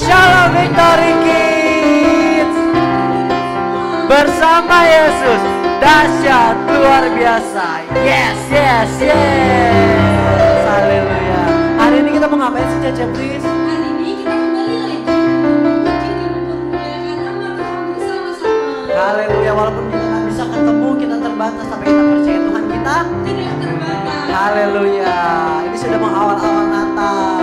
Shalom Victory Kids. Bersama Yesus. Dahsyat luar biasa. Yes, yes, yes. Haleluya. Hari ini kita mau ngapain sih Cece please? Hari ini kita kembali lagi bersama-sama. Haleluya. Walaupun kita nggak bisa ketemu Kita terbatas Tapi kita percaya Tuhan kita. Tidak terbatas. Haleluya. Ini sudah mau awal-awal Natal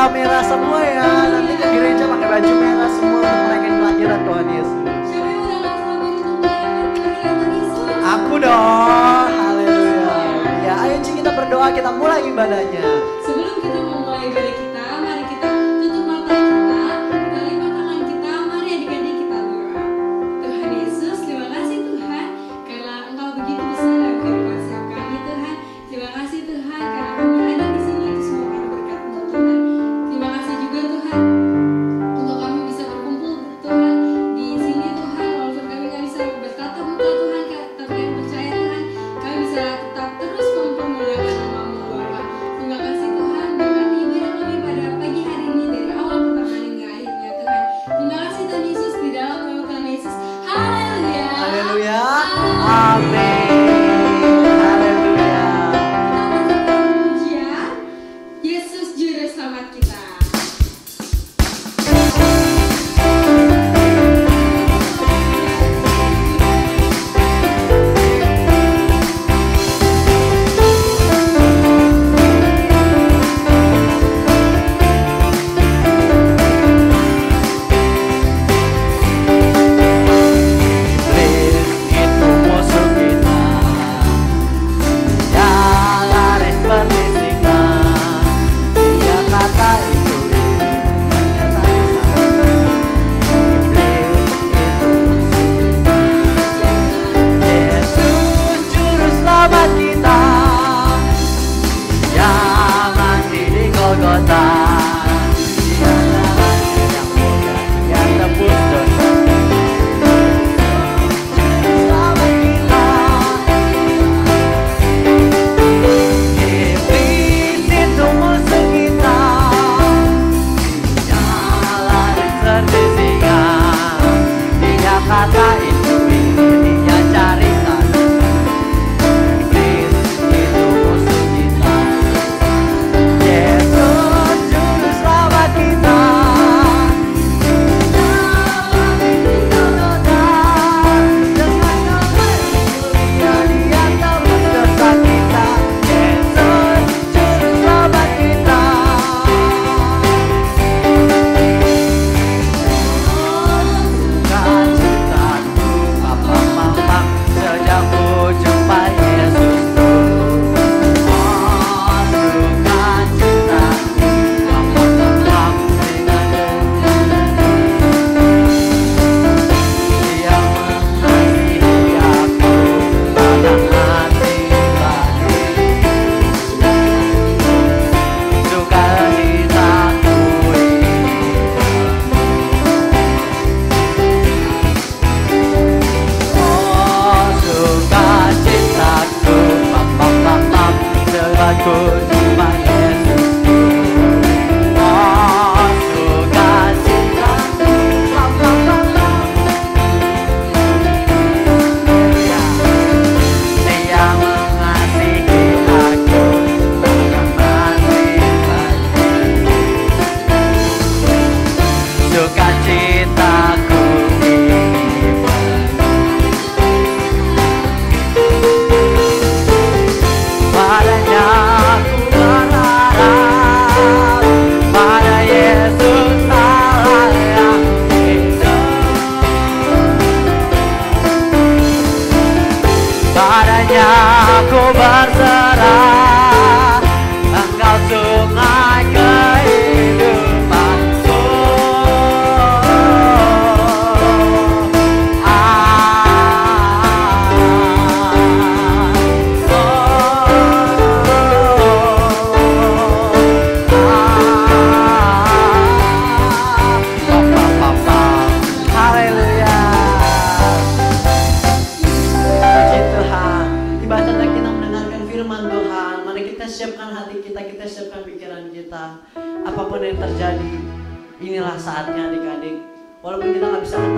merah-merah semua ya Nanti ke gereja pakai baju merah semua Untuk merayakan kelahiran Tuhan Yesus? Aku dong, haleluya. Ya, ayo kita berdoa, kita mulai ibadahnya.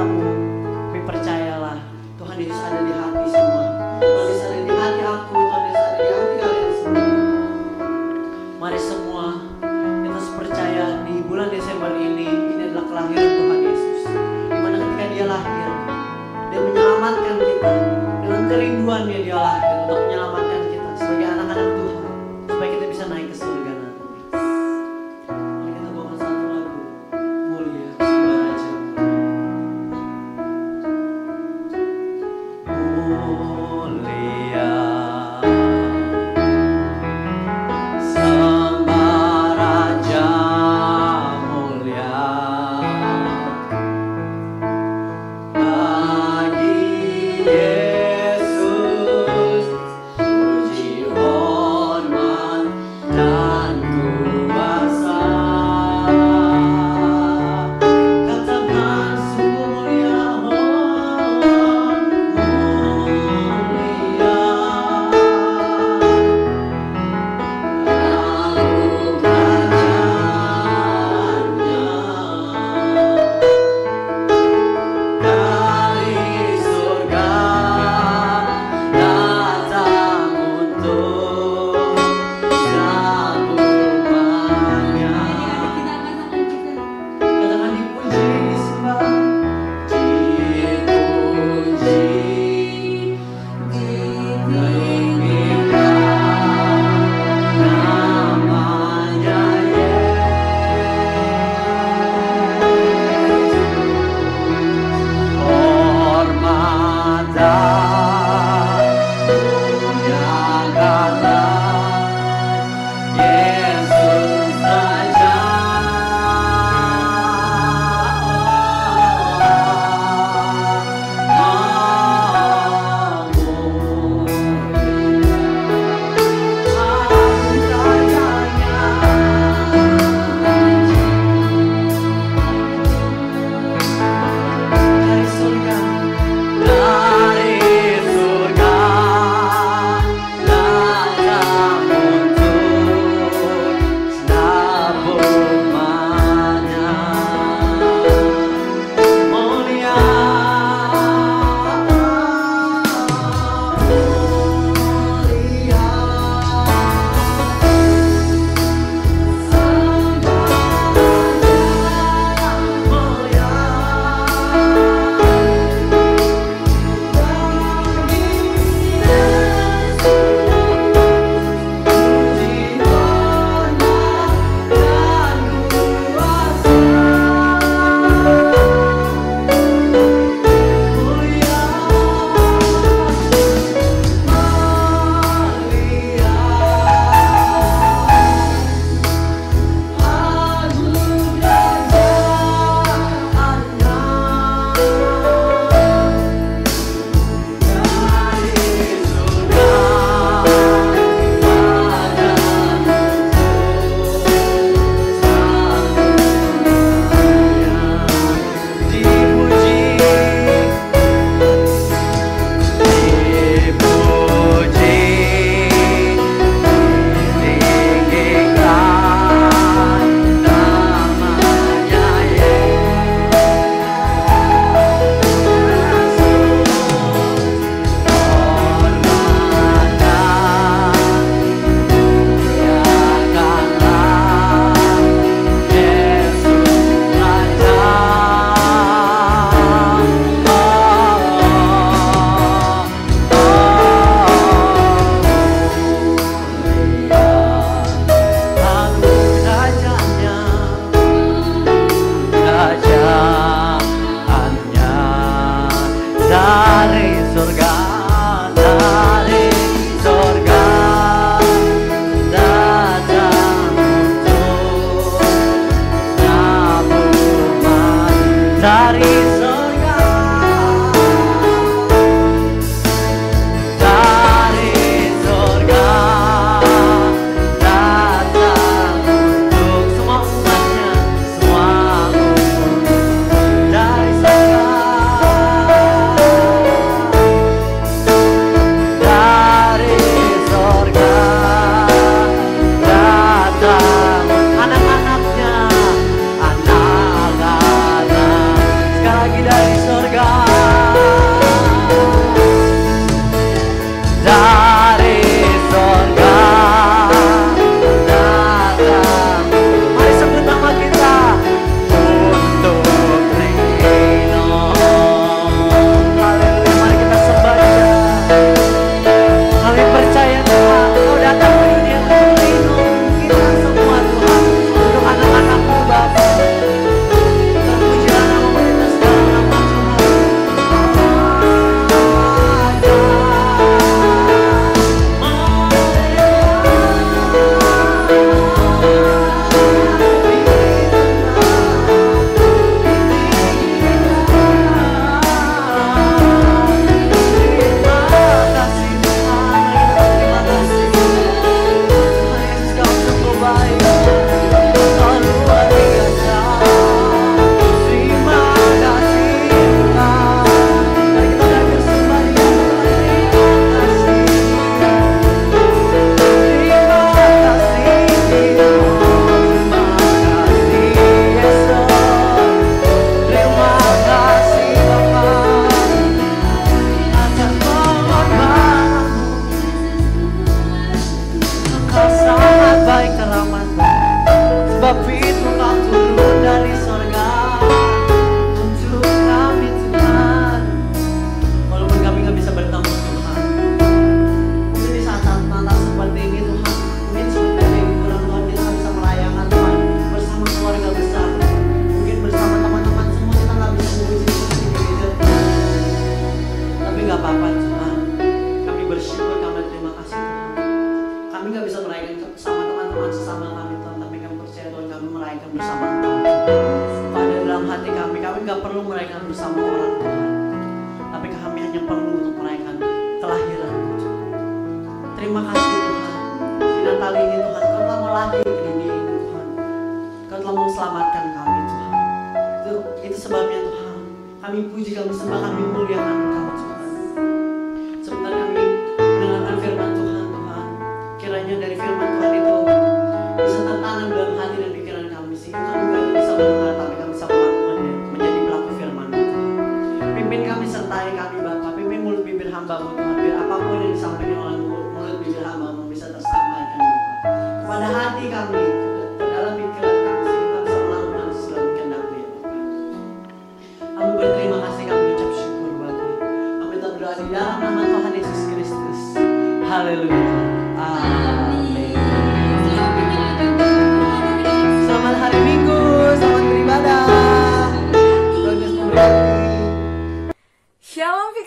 kamu. Tapi percayalah Tuhan Yesus ada di hati semua. Dari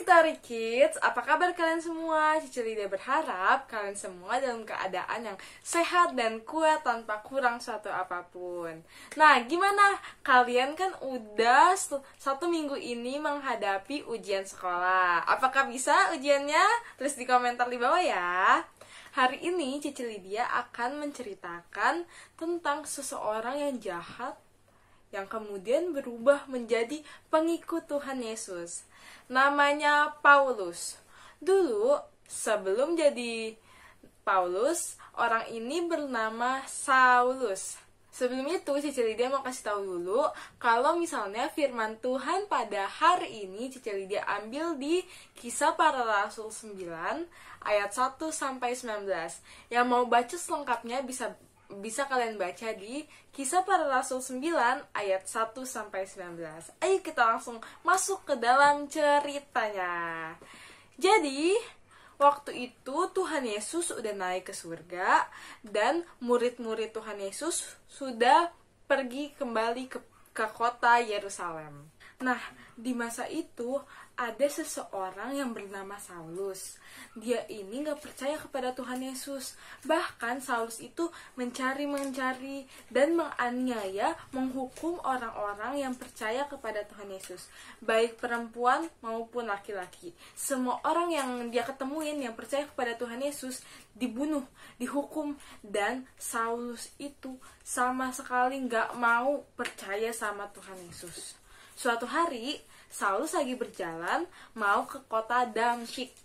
Victory Kids, apa kabar kalian semua? Cici Lydia berharap kalian semua dalam keadaan yang sehat dan kuat tanpa kurang suatu apa pun. Nah, gimana? Kalian kan udah satu minggu ini menghadapi ujian sekolah. Apakah bisa ujiannya? Tulis di komentar di bawah ya. Hari ini Cici Lydia akan menceritakan tentang seseorang yang jahat yang kemudian berubah menjadi pengikut Tuhan Yesus. Namanya Paulus. Dulu, sebelum jadi Paulus, orang ini bernama Saulus. Sebelum itu, Cici Lydia mau kasih tahu dulu kalau misalnya firman Tuhan pada hari ini Cici Lydia ambil di Kisah Para Rasul 9 ayat 1 sampai 19. Yang mau baca selengkapnya bisa bisa kalian baca di Kisah Para Rasul 9 ayat 1 sampai 19. Ayo kita langsung masuk ke dalam ceritanya. Jadi, waktu itu Tuhan Yesus udah naik ke surga dan murid-murid Tuhan Yesus sudah pergi kembali ke ke kota Yerusalem. Nah, di masa itu ada seseorang yang bernama Saulus. Dia ini gak percaya kepada Tuhan Yesus. Bahkan Saulus itu mencari-mencari dan menganiaya, menghukum orang-orang yang percaya kepada Tuhan Yesus. Baik perempuan maupun laki-laki. Semua orang yang dia ketemuin yang percaya kepada Tuhan Yesus dibunuh, dihukum. Dan Saulus itu sama sekali gak mau percaya sama Tuhan Yesus. Suatu hari, Saulus lagi berjalan mau ke kota Damsyik.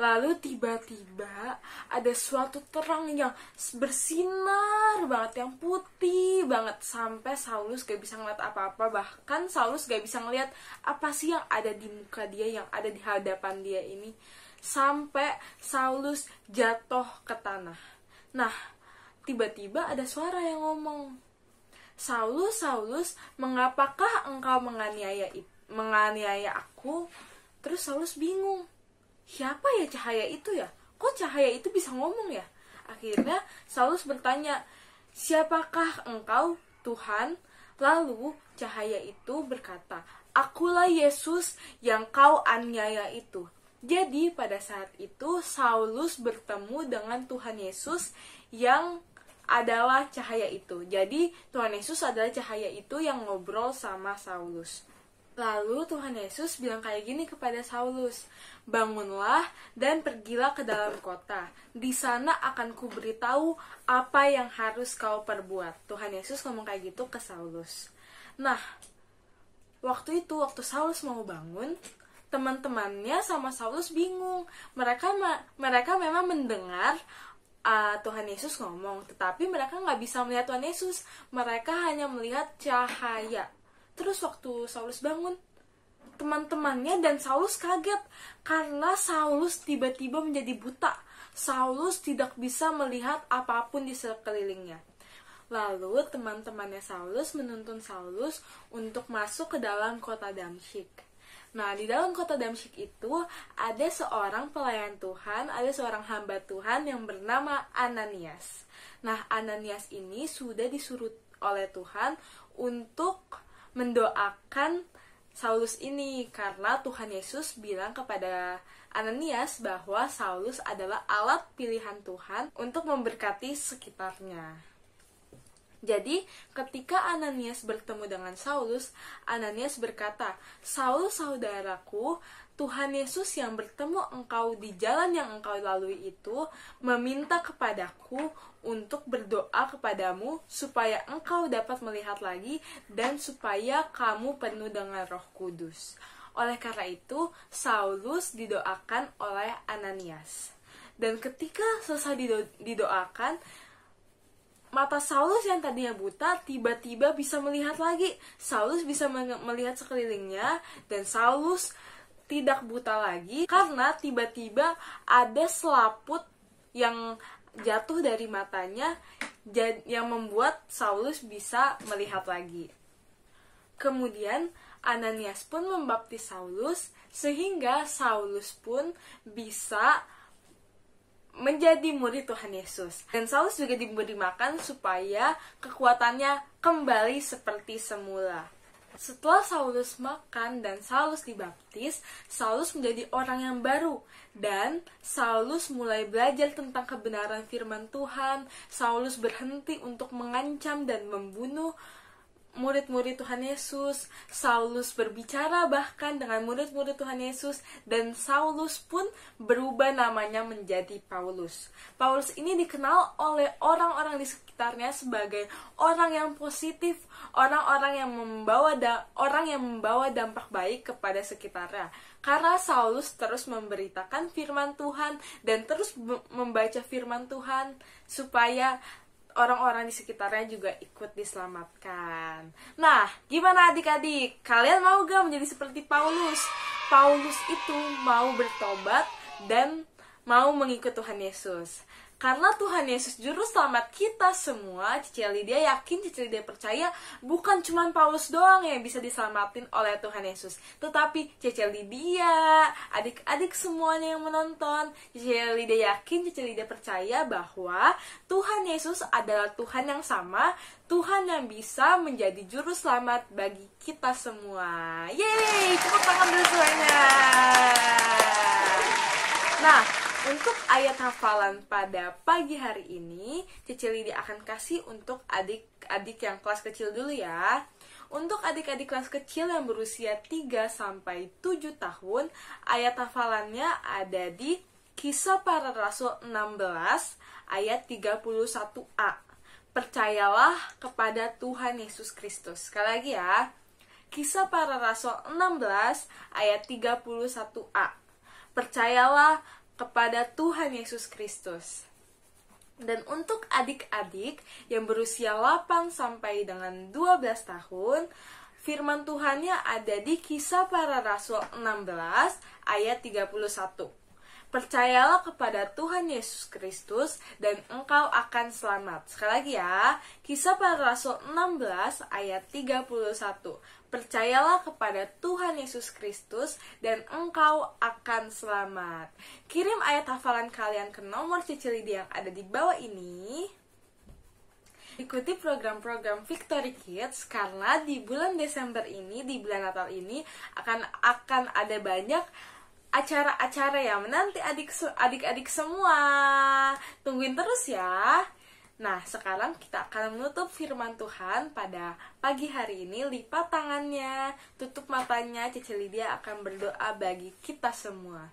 Lalu tiba-tiba ada suatu terang yang bersinar banget, yang putih banget sampai Saulus gak bisa ngeliat apa-apa. Bahkan Saulus gak bisa ngeliat apa sih yang ada di muka dia, yang ada di hadapan dia ini. Sampai Saulus jatuh ke tanah. Nah, tiba-tiba ada suara yang ngomong, Saulus, Saulus, mengapakah engkau menganiaya menganiaya aku? Terus Saulus bingung. Siapa ya cahaya itu ya? Kok cahaya itu bisa ngomong ya? Akhirnya Saulus bertanya, "Siapakah engkau, Tuhan?" Lalu cahaya itu berkata, "Akulah Yesus yang kau aniaya itu." Jadi pada saat itu Saulus bertemu dengan Tuhan Yesus yang adalah cahaya itu. Jadi Tuhan Yesus adalah cahaya itu yang ngobrol sama Saulus. Lalu Tuhan Yesus bilang kayak gini kepada Saulus, Bangunlah dan pergilah ke dalam kota. Di sana akan kuberitahu apa yang harus kau perbuat. Tuhan Yesus ngomong kayak gitu ke Saulus. Nah, waktu itu, waktu Saulus mau bangun, teman-temannya sama Saulus bingung. Mereka mereka memang mendengar uh, Tuhan Yesus ngomong, tetapi mereka nggak bisa melihat Tuhan Yesus. Mereka hanya melihat cahaya. Terus waktu Saulus bangun, teman-temannya dan Saulus kaget karena Saulus tiba-tiba menjadi buta. Saulus tidak bisa melihat apa pun di sekelilingnya. Lalu teman-temannya Saulus menuntun Saulus untuk masuk ke dalam kota Damsyik. Nah, di dalam kota Damsyik itu ada seorang pelayan Tuhan, ada seorang hamba Tuhan yang bernama Ananias. Nah, Ananias ini sudah disuruh oleh Tuhan untuk mendoakan Saulus ini karena Tuhan Yesus bilang kepada Ananias bahwa Saulus adalah alat pilihan Tuhan untuk memberkati sekitarnya. Jadi, ketika Ananias bertemu dengan Saulus, Ananias berkata, "Saulus, saudaraku, Tuhan Yesus yang bertemu engkau di jalan yang engkau lalui itu meminta kepadaku untuk berdoa kepadamu supaya engkau dapat melihat lagi dan supaya kamu penuh dengan Roh Kudus." Oleh karena itu, Saulus didoakan oleh Ananias. Dan ketika selesai dido- didoakan, mata Saulus yang tadinya buta tiba-tiba bisa melihat lagi. Saulus bisa melihat sekelilingnya dan Saulus tidak buta lagi karena tiba-tiba ada selaput yang jatuh dari matanya yang membuat Saulus bisa melihat lagi. Kemudian Ananias pun membaptis Saulus sehingga Saulus pun bisa menjadi murid Tuhan Yesus. Dan Saulus juga diberi makan supaya kekuatannya kembali seperti semula. Setelah Saulus makan dan Saulus dibaptis, Saulus menjadi orang yang baru dan Saulus mulai belajar tentang kebenaran firman Tuhan. Saulus berhenti untuk mengancam dan membunuh murid-murid Tuhan Yesus. Saulus berbicara bahkan dengan murid-murid Tuhan Yesus dan Saulus pun berubah namanya menjadi Paulus. Paulus ini dikenal oleh orang-orang di sekitarnya sebagai orang yang positif, orang-orang yang membawa orang yang membawa dampak baik kepada sekitarnya. Karena Saulus terus memberitakan firman Tuhan dan terus membaca firman Tuhan supaya orang-orang di sekitarnya juga ikut diselamatkan. Nah, gimana adik-adik? Kalian mau gak menjadi seperti Paulus? Paulus itu mau bertobat dan mau mengikut Tuhan Yesus. Karena Tuhan Yesus juru selamat kita semua, Cici Lydia yakin, Cici Lydia percaya bukan cuma Paulus doang yang bisa diselamatin oleh Tuhan Yesus. Tetapi Cici Lydia, adik-adik semuanya yang menonton, Cici Lydia yakin, Cici Lydia percaya bahwa Tuhan Yesus adalah Tuhan yang sama, Tuhan yang bisa menjadi juru selamat bagi kita semua. Yeay, tepuk tangan dulu semuanya. Nah, untuk ayat hafalan pada pagi hari ini, Cici Lydia akan kasih untuk adik-adik yang kelas kecil dulu ya. Untuk adik-adik kelas kecil yang berusia 3 sampai 7 tahun, ayat hafalannya ada di Kisah Para Rasul 16 ayat 31a. Percayalah kepada Tuhan Yesus Kristus. Sekali lagi ya. Kisah Para Rasul 16 ayat 31a. Percayalah kepada Tuhan Yesus Kristus. Dan untuk adik-adik yang berusia 8 sampai dengan 12 tahun, firman Tuhannya ada di Kisah Para Rasul 16 ayat 31. Percayalah kepada Tuhan Yesus Kristus dan engkau akan selamat. Sekali lagi ya, Kisah Para Rasul 16 ayat 31. Percayalah kepada Tuhan Yesus Kristus dan engkau akan selamat. Kirim ayat hafalan kalian ke nomor Cicili yang ada di bawah ini. Ikuti program-program Victory Kids karena di bulan Desember ini, di bulan Natal ini akan akan ada banyak acara-acara yang menanti adik adik-adik semua. Tungguin terus ya. Nah, sekarang kita akan menutup firman Tuhan pada pagi hari ini. Lipat tangannya, tutup matanya, Cici Lydia akan berdoa bagi kita semua.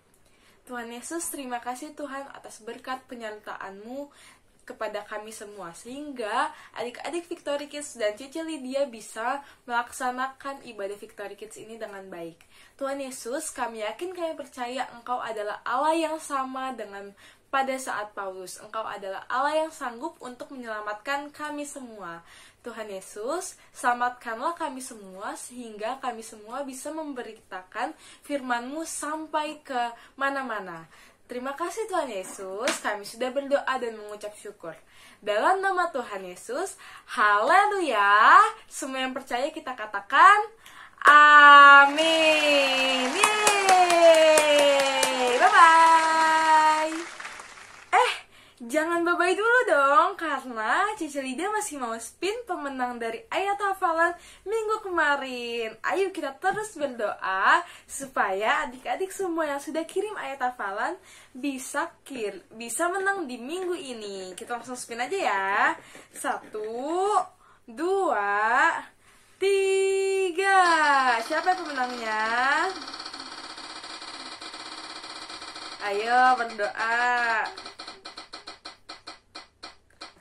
Tuhan Yesus, terima kasih Tuhan atas berkat penyertaanmu kepada kami semua sehingga adik-adik Victory Kids dan Cici Lydia bisa melaksanakan ibadah Victory Kids ini dengan baik. Tuhan Yesus, kami yakin kami percaya Engkau adalah Allah yang sama dengan pada saat Paulus. Engkau adalah Allah yang sanggup untuk menyelamatkan kami semua. Tuhan Yesus, selamatkanlah kami semua sehingga kami semua bisa memberitakan firman-Mu sampai ke mana-mana. Terima kasih Tuhan Yesus, kami sudah berdoa dan mengucap syukur. Dalam nama Tuhan Yesus, haleluya. Semua yang percaya kita katakan, amin. Yeay, bye-bye. Jangan bye-bye dulu dong, karena Cici Lida masih mau spin pemenang dari ayat hafalan minggu kemarin. Ayo kita terus berdoa supaya adik-adik semua yang sudah kirim ayat hafalan bisa kir bisa menang di minggu ini. Kita langsung spin aja ya. Satu, dua, tiga. Siapa pemenangnya? Ayo berdoa.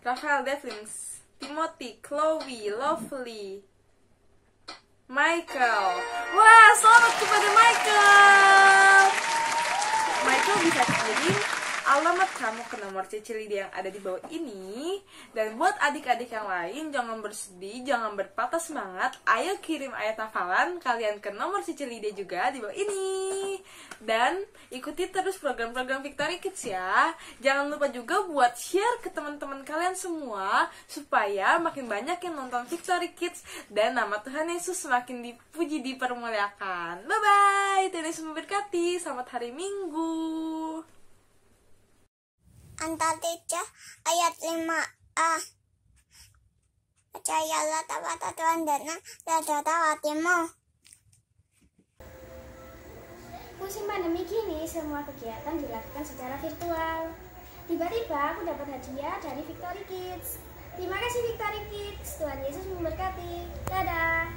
Rafael Devlins, Timothy, Chloe, Lovely, Michael. Wah, selamat kepada Michael. Michael bisa kirim alamat kamu ke nomor Cicilide yang ada di bawah ini. Dan buat adik-adik yang lain, jangan bersedih, jangan berpatah semangat. Ayo kirim ayat hafalan kalian ke nomor Cicilide juga di bawah ini. Dan ikuti terus program-program Victory Kids ya. Jangan lupa juga buat share ke teman-teman kalian semua supaya makin banyak yang nonton Victory Kids dan nama Tuhan Yesus semakin dipuji dipermuliakan. Bye bye. Tuhan Yesus memberkati. Selamat hari Minggu. Antartika ayat 5a Percayalah kepada Tuhan dan saudara hatimu. Musim pandemi kini, semua kegiatan dilakukan secara virtual. Tiba-tiba aku dapat hadiah dari Victory Kids. Terima kasih Victory Kids. Tuhan Yesus memberkati. Dadah.